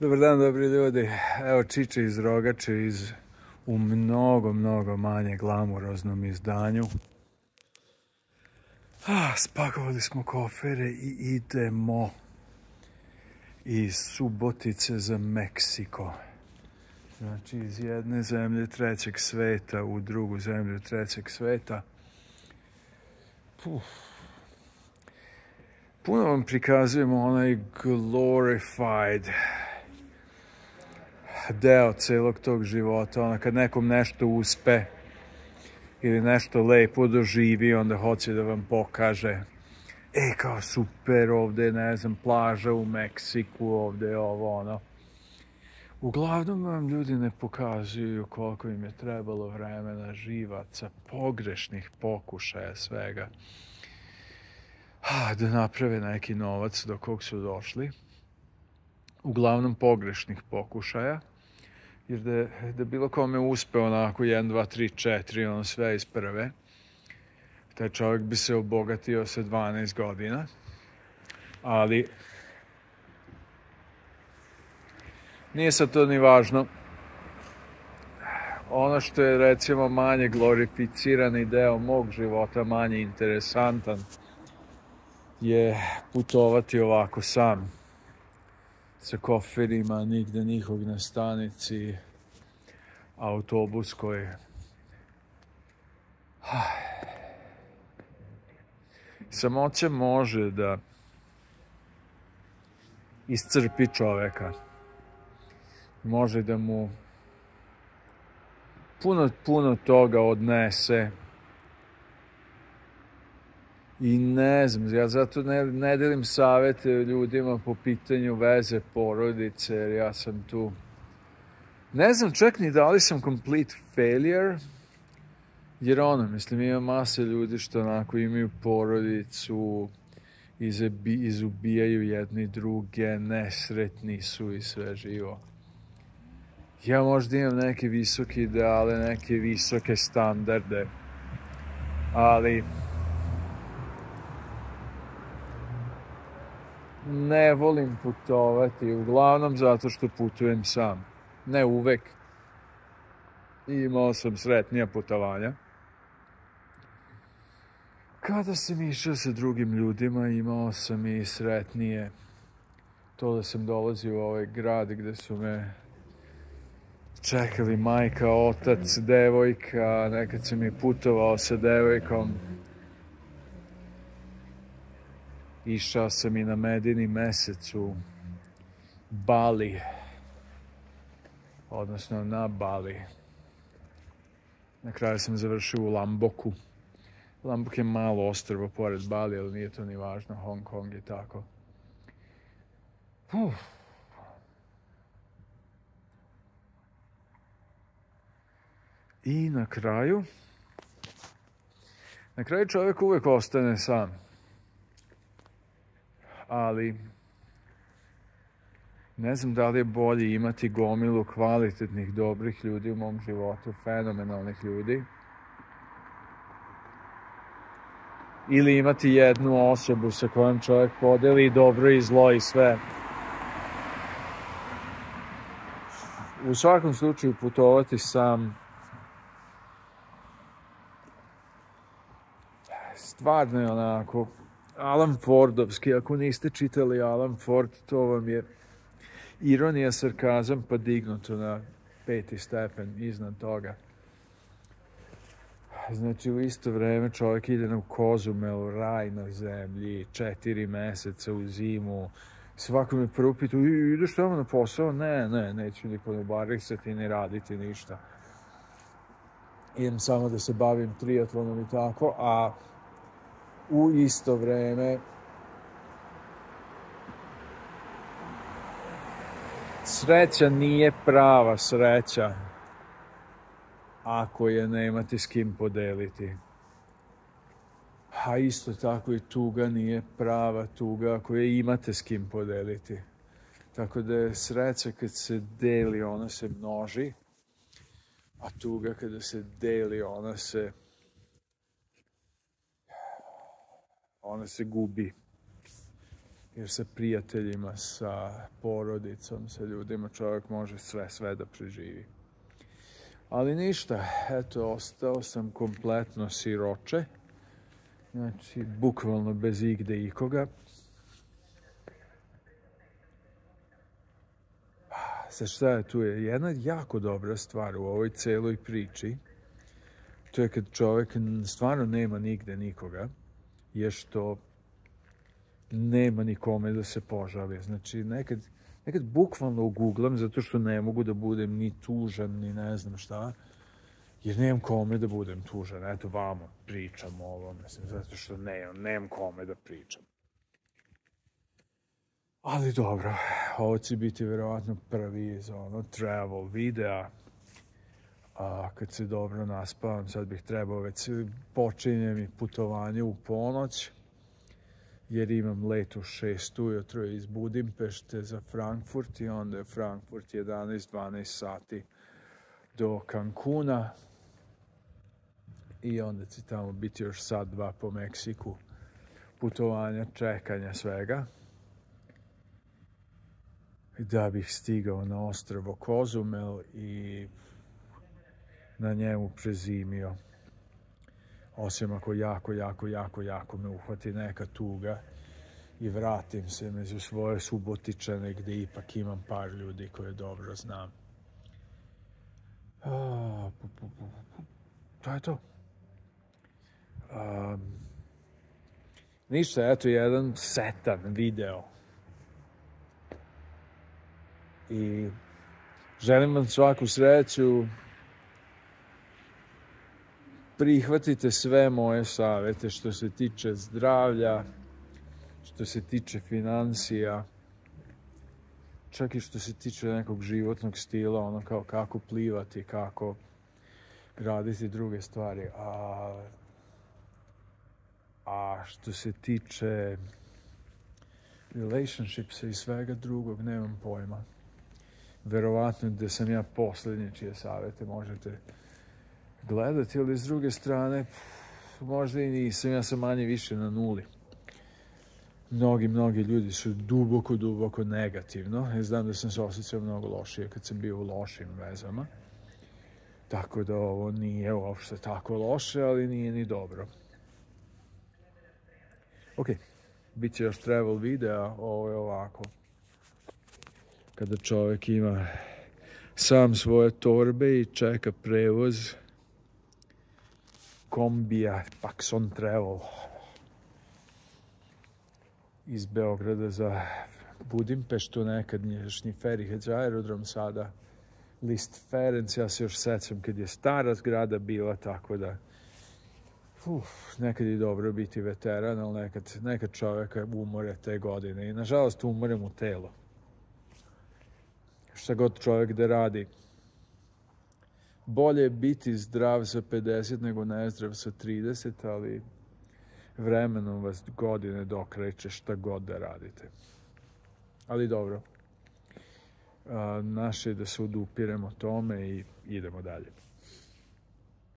Dobar dan, dobri ljudi. Evo Čiče iz Rogače iz u mnogo, mnogo manje glamuroznom izdanju. Ah, spakovali smo kofere i idemo iz Subotice za Meksiko. Znači iz jedne zemlje trećeg sveta u drugu zemlju trećeg sveta. Puf. Puno vam prikazujemo onaj glorified deo celog tog života. Ono kad nekom nešto uspe ili nešto lepo doživi, onda hoće da vam pokaže e, kao super, ovde ne znam, plaža u Meksiku, ovde ovo, ono. Uglavnom vam ljudi ne pokazuju koliko im je trebalo vremena, živaca, pogrešnih pokušaja svega da naprave neki novac do kog su došli. Uglavnom pogrešnih pokušaja. Jer da, da bilo kome uspe onako 1, 2, 3, 4, ono sve iz prve, taj čovjek bi se obogatio sa 12 godina. Ali nije sad to ni važno. Ono što je recimo manje glorificirani deo mog života, manje interesantan, je putovati ovako sam sa koferima, nigde nikog na stanici, autobus koji samoća može da iscrpi čoveka. Može da mu puno, puno toga odnese I ne znam, ja zato ne, ne delim savete ljudima po pitanju veze porodice, jer ja sam tu... Ne znam čak ni da li sam complete failure, jer ono, mislim, ima masa ljudi što onako imaju porodicu, izabi, izubijaju jedni druge, nesretni su i sve živo. Ja možda imam neke visoke ideale, neke visoke standarde, ali ne volim putovati, uglavnom zato što putujem sam. Ne uvek. Imao sam sretnija putovanja. Kada sam išao sa drugim ljudima, imao sam i sretnije to da sam dolazio u ovaj grad gde su me čekali majka, otac, devojka, nekad sam i putovao sa devojkom Išao sam i na medini mesec u Bali, odnosno na Bali. Na kraju sam završio u Lamboku. Lambok je malo ostrvo pored Bali, ali nije to ni važno. Hong Kong i tako. Uf. I na kraju, na kraju čovjek uvek ostane sam ali ne znam da li je bolje imati gomilu kvalitetnih, dobrih ljudi u mom životu, fenomenalnih ljudi, ili imati jednu osobu sa kojom čovjek podeli dobro i zlo i sve. U svakom slučaju putovati sam stvarno je onako Alan Fordovski, ako niste čitali Alan Ford, to vam je ironija, sarkazam, pa dignuto na peti stepen iznad toga. Znači, u isto vreme čovjek ide na Kozumel, raj na zemlji, četiri meseca u zimu, svako me prvo pita, ideš tamo na posao? Ne, ne, neću niko ne barisati, ni raditi ništa. Idem samo da se bavim triatlonom i tako, a u isto vreme sreća nije prava sreća ako je nemate s kim podeliti. A isto tako i tuga nije prava tuga ako je imate s kim podeliti. Tako da je sreća kad se deli, ona se množi, a tuga kada se deli, ona se ona se gubi. jer sa prijateljima, sa porodicom, sa ljudima čovjek može sve, sve da preživi. Ali ništa, eto, ostao sam kompletno siroče. Znači, bukvalno bez igde ikoga. Sa šta je tu je? Jedna jako dobra stvar u ovoj celoj priči, to je kad čovjek stvarno nema nigde nikoga, je što nema nikome da se požali. Znači, nekad, nekad bukvalno uguglam zato što ne mogu da budem ni tužan, ni ne znam šta, jer nemam kome da budem tužan. Eto, vamo pričam ovo, mislim, zato što nemam, nemam kome da pričam. Ali dobro, ovo će biti verovatno prvi iz ono travel videa. A kad se dobro naspavam, sad bih trebao već počinjem i putovanje u ponoć jer imam let u 6 ujutro iz Budimpešte za Frankfurt i onda je Frankfurt 11-12 sati do Cancuna i onda će tamo biti još sad dva po Meksiku putovanja, čekanja, svega. Da bih stigao na ostrvo Kozumel i na njemu prezimio osim ako jako, jako, jako, jako me uhvati neka tuga i vratim se među svoje subotičane gdje ipak imam par ljudi koje dobro znam. A, pu, pu, pu, to je to. Um, ništa, eto jedan setan video. I želim vam svaku sreću prihvatite sve moje savete što se tiče zdravlja, što se tiče financija, čak i što se tiče nekog životnog stila, ono kao kako plivati, kako raditi druge stvari. A, a što se tiče relationshipsa i svega drugog, nemam pojma. Verovatno da sam ja posljednji čije savete možete gledati, ali s druge strane, možda i nisam, ja sam manje više na nuli. Mnogi, mnogi ljudi su duboko, duboko negativno. Ja znam da sam se osjećao mnogo lošije kad sam bio u lošim vezama. Tako da ovo nije uopšte tako loše, ali nije ni dobro. Ok, bit će još travel videa, ovo je ovako. Kada čovjek ima sam svoje torbe i čeka prevoz, kombija Paxson Travel. Iz Beograda za Budimpeštu, nekad nješnji Feriheć aerodrom, sada. List Ferenc, ja se još sećam kad je stara zgrada bila, tako da uf, nekad je dobro biti veteran, ali nekad, nekad čovjeka umore te godine. I nažalost umorem u telo. Šta god čovjek da radi, bolje biti zdrav sa 50 nego nezdrav sa 30, ali vremenom vas godine dokreće šta god da radite. Ali dobro, naše je da se odupiremo tome i idemo dalje.